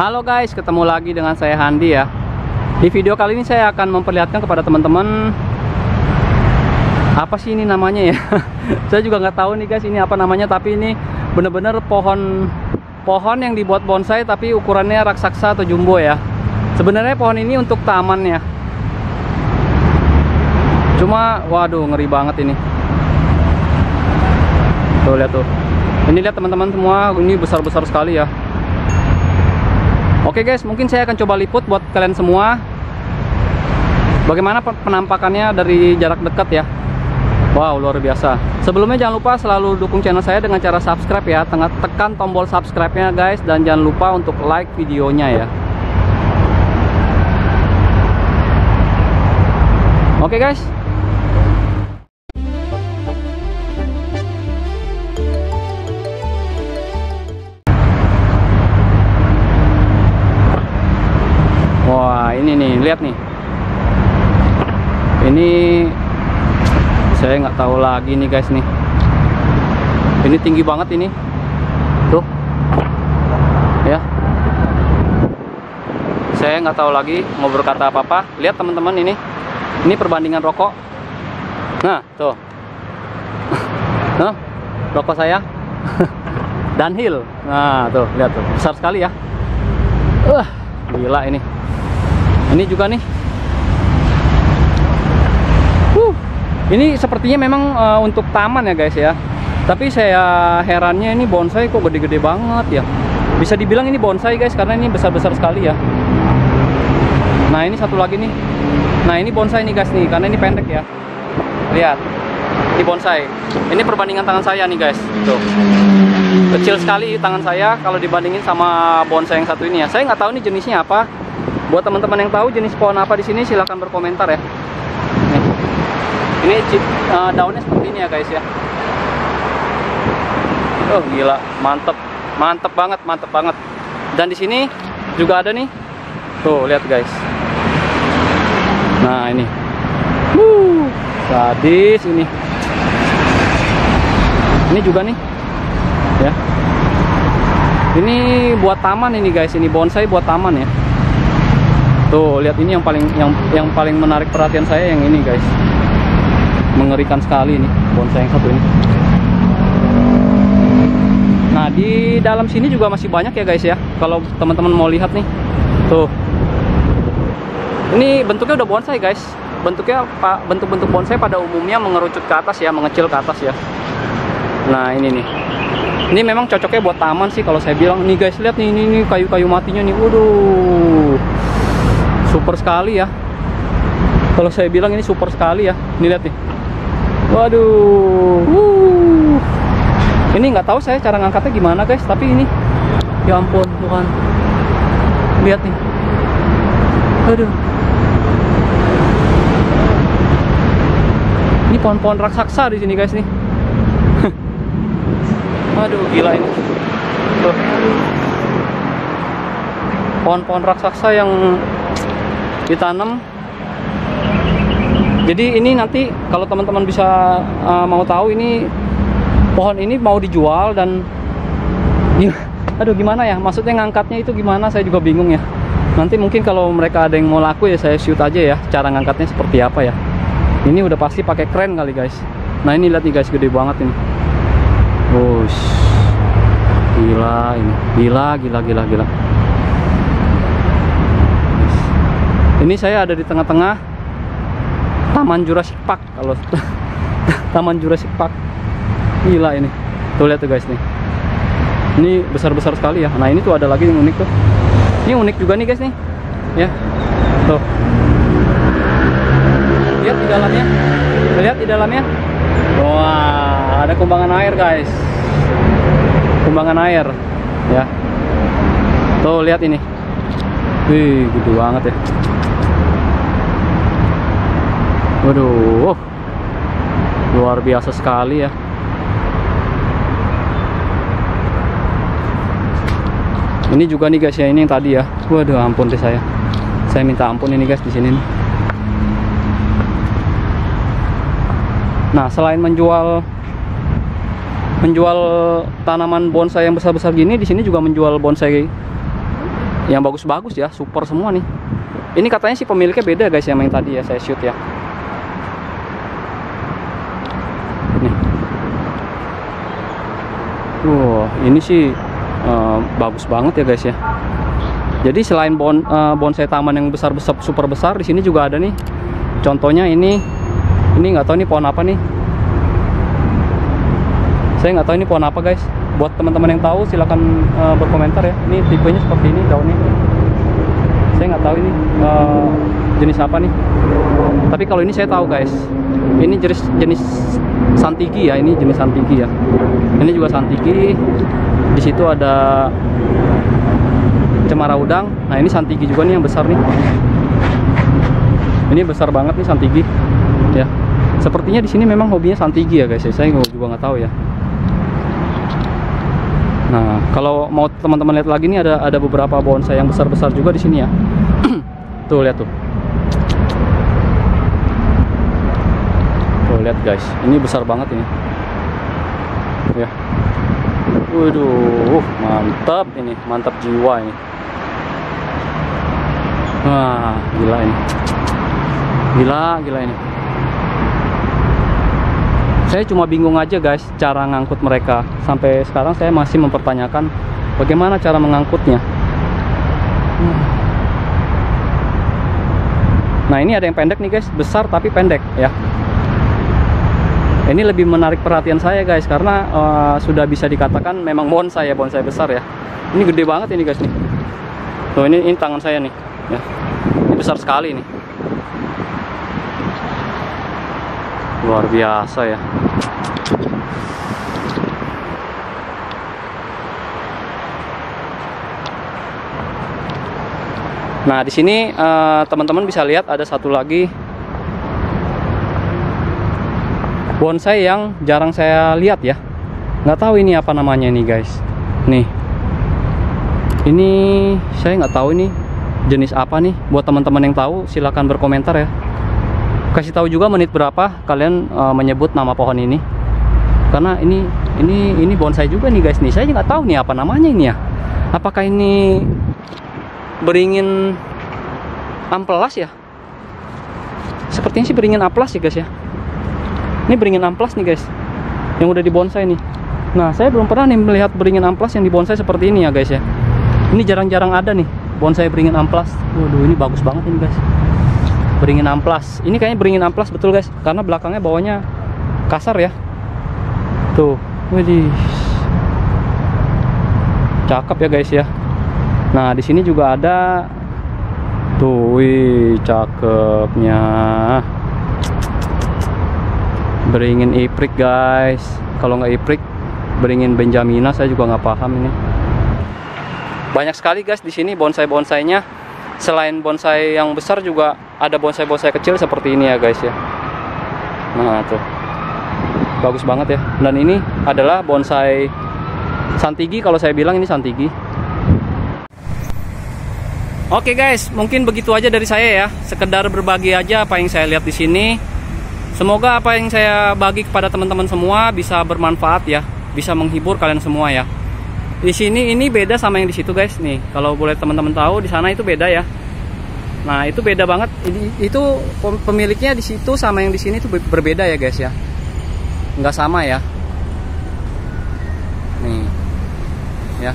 Halo guys, ketemu lagi dengan saya Handi ya. Di video kali ini saya akan memperlihatkan kepada teman-teman apa sih ini namanya ya. saya juga nggak tahu nih guys ini apa namanya, tapi ini bener-bener pohon pohon yang dibuat bonsai tapi ukurannya raksasa atau jumbo ya. Sebenarnya pohon ini untuk taman ya. Cuma waduh ngeri banget ini. Tuh lihat tuh. Ini lihat teman-teman semua, ini besar-besar sekali ya. Oke guys, mungkin saya akan coba liput buat kalian semua. Bagaimana penampakannya dari jarak dekat ya. Wow, luar biasa. Sebelumnya jangan lupa selalu dukung channel saya dengan cara subscribe ya. Tengah tekan tombol subscribe-nya guys dan jangan lupa untuk like videonya ya. Oke guys. Lihat nih. Ini saya nggak tahu lagi nih guys nih. Ini tinggi banget ini. Tuh. Ya. Saya nggak tahu lagi mau berkata apa-apa. Lihat teman-teman ini. Ini perbandingan rokok. Nah, tuh. Nah, rokok saya. Dunhill. Nah, tuh, lihat tuh. Besar sekali ya. Wah, gila ini ini juga nih. Uh, ini sepertinya memang uh, untuk taman ya guys ya. Tapi saya herannya ini bonsai kok gede-gede banget ya. Bisa dibilang ini bonsai guys karena ini besar-besar sekali ya. Nah ini satu lagi nih. Nah ini bonsai nih guys nih karena ini pendek ya. Lihat. Ini bonsai. Ini perbandingan tangan saya nih guys. Tuh. Kecil sekali tangan saya kalau dibandingin sama bonsai yang satu ini ya. Saya nggak tahu nih jenisnya apa buat teman-teman yang tahu jenis pohon apa di sini silahkan berkomentar ya. Ini uh, daunnya seperti ini ya guys ya. Oh gila. Mantep. Mantep banget mantep banget. Dan di sini juga ada nih. Tuh lihat guys. Nah ini. Wuh, sadis ini. Ini juga nih. Ya. Ini buat taman ini guys. Ini bonsai buat taman ya Tuh, lihat ini yang paling yang yang paling menarik perhatian saya yang ini, guys. Mengerikan sekali ini bonsai yang satu ini. Nah, di dalam sini juga masih banyak ya, guys ya. Kalau teman-teman mau lihat nih. Tuh. Ini bentuknya udah bonsai, guys. Bentuknya Pak, bentuk-bentuk bonsai pada umumnya mengerucut ke atas ya, mengecil ke atas ya. Nah, ini nih. Ini memang cocoknya buat taman sih kalau saya bilang. Nih guys, lihat nih ini kayu-kayu matinya nih. Waduh super sekali ya. Kalau saya bilang ini super sekali ya. Ini lihat nih. Waduh. Uh. ini nggak tahu saya cara ngangkatnya gimana guys. Tapi ini ya ampun bukan lihat nih. Aduh. Ini pohon-pohon raksasa di sini guys nih. Aduh gila ini. Pohon-pohon raksasa yang ditanam. Jadi ini nanti kalau teman-teman bisa uh, mau tahu ini pohon ini mau dijual dan aduh gimana ya? Maksudnya ngangkatnya itu gimana? Saya juga bingung ya. Nanti mungkin kalau mereka ada yang mau laku ya saya shoot aja ya cara ngangkatnya seperti apa ya. Ini udah pasti pakai keren kali guys. Nah ini lihat nih guys gede banget ini. Wush. gila ini. Gila gila gila gila ini saya ada di tengah-tengah Taman Jurassic Park. Kalau Taman Jurassic Park. Gila ini. Tuh lihat tuh guys nih. Ini besar-besar sekali ya. Nah ini tuh ada lagi yang unik tuh. Ini unik juga nih guys nih. Ya. Tuh. Lihat di dalamnya. Lihat di dalamnya. Wah ada kumbangan air guys. Kumbangan air. Ya. Tuh lihat ini. Wih gede banget ya Waduh, luar biasa sekali ya. Ini juga nih guys ya, ini yang tadi ya. Waduh, ampun deh saya. Saya minta ampun ini guys di sini. Nah, selain menjual menjual tanaman bonsai yang besar-besar gini, di sini juga menjual bonsai yang bagus-bagus ya super semua nih ini katanya sih pemiliknya beda guys yang yang tadi ya saya shoot ya nih Wah, ini sih uh, bagus banget ya guys ya. Jadi selain bon, uh, bonsai taman yang besar besar super besar di sini juga ada nih. Contohnya ini ini nggak tahu ini pohon apa nih. Saya nggak tahu ini pohon apa guys. Buat teman-teman yang tahu silahkan uh, berkomentar ya. Ini tipenya seperti ini daunnya. Saya nggak tahu ini uh, jenis apa nih. Tapi kalau ini saya tahu guys. Ini jenis jenis santigi ya. Ini jenis santigi ya. Ini juga santigi. Di situ ada cemara udang. Nah ini santigi juga nih yang besar nih. Ini besar banget nih santigi. Ya. Sepertinya di sini memang hobinya santigi ya guys. ya. Saya juga nggak tahu ya. Nah, kalau mau teman-teman lihat lagi nih ada ada beberapa bonsai yang besar-besar juga di sini ya. tuh lihat tuh. Tuh lihat guys, ini besar banget ini. Ya. Waduh, mantap ini, mantap jiwa ini. Wah, gila ini. Gila, gila ini. Saya cuma bingung aja guys cara ngangkut mereka. Sampai sekarang saya masih mempertanyakan bagaimana cara mengangkutnya. Nah ini ada yang pendek nih guys, besar tapi pendek ya. Ini lebih menarik perhatian saya guys karena uh, sudah bisa dikatakan memang bonsai ya bonsai besar ya. Ini gede banget ini guys nih. Tuh ini, ini tangan saya nih ya. Ini besar sekali nih. luar biasa ya Nah, di sini eh, teman-teman uh, bisa lihat ada satu lagi bonsai yang jarang saya lihat ya. Nggak tahu ini apa namanya nih guys. Nih, ini saya nggak tahu ini jenis apa nih. Buat teman-teman yang tahu silahkan berkomentar ya. Kasih tahu juga menit berapa kalian uh, menyebut nama pohon ini. Karena ini ini ini bonsai juga nih guys. Nih saya nggak tahu nih apa namanya ini ya. Apakah ini beringin amplas ya? Sepertinya sih beringin amplas ya guys ya ini beringin amplas nih guys. Yang udah di bonsai nih. Nah saya belum pernah nih melihat beringin amplas yang di bonsai seperti ini ya guys ya. Ini jarang-jarang ada nih bonsai beringin amplas. Waduh ini bagus banget ini guys. Beringin amplas. Ini kayaknya beringin amplas betul guys. Karena belakangnya bawahnya kasar ya. Tuh. Widih. Cakep ya guys ya. Nah di sini juga ada. Tuh wih cakepnya beringin iprik guys. Kalau nggak iprik beringin benjamina saya juga nggak paham ini. Banyak sekali guys di sini bonsai bonsainya selain bonsai yang besar juga ada bonsai-bonsai kecil seperti ini ya guys ya. Nah tuh. Bagus banget ya. Dan ini adalah bonsai santigi kalau saya bilang ini santigi. Oke guys, mungkin begitu aja dari saya ya. Sekedar berbagi aja apa yang saya lihat di sini. Semoga apa yang saya bagi kepada teman-teman semua bisa bermanfaat ya, bisa menghibur kalian semua ya. Di sini ini beda sama yang di situ guys nih. Kalau boleh teman-teman tahu di sana itu beda ya. Nah itu beda banget. Itu pemiliknya di situ sama yang di sini itu berbeda ya guys ya. Nggak sama ya. Nih, ya.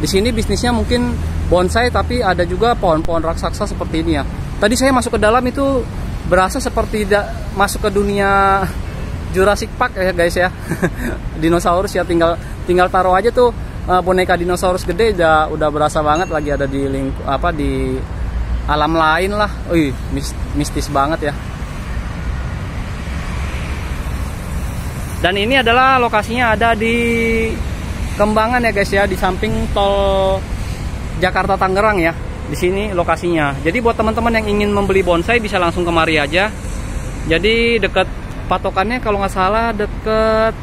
Di sini bisnisnya mungkin bonsai tapi ada juga pohon-pohon raksasa seperti ini ya. Tadi saya masuk ke dalam itu berasa seperti masuk ke dunia Jurassic Park ya guys ya. Dinosaurus ya tinggal tinggal taruh aja tuh eh, boneka dinosaurus gede udah udah berasa banget lagi ada di link apa di alam lain lah. Wih, mistis banget ya. Dan ini adalah lokasinya ada di Kembangan ya guys ya di samping tol Jakarta Tangerang ya di sini lokasinya. Jadi buat teman-teman yang ingin membeli bonsai bisa langsung kemari aja. Jadi deket patokannya kalau nggak salah deket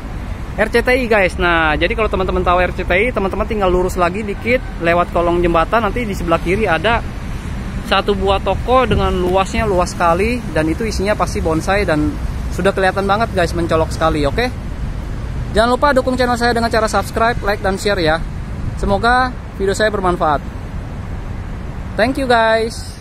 RCTI guys. Nah jadi kalau teman-teman tahu RCTI teman-teman tinggal lurus lagi dikit lewat kolong jembatan. Nanti di sebelah kiri ada satu buah toko dengan luasnya luas sekali dan itu isinya pasti bonsai dan sudah kelihatan banget guys mencolok sekali oke? Okay? jangan lupa dukung channel saya dengan cara subscribe like dan share ya. Semoga video saya bermanfaat thank you guys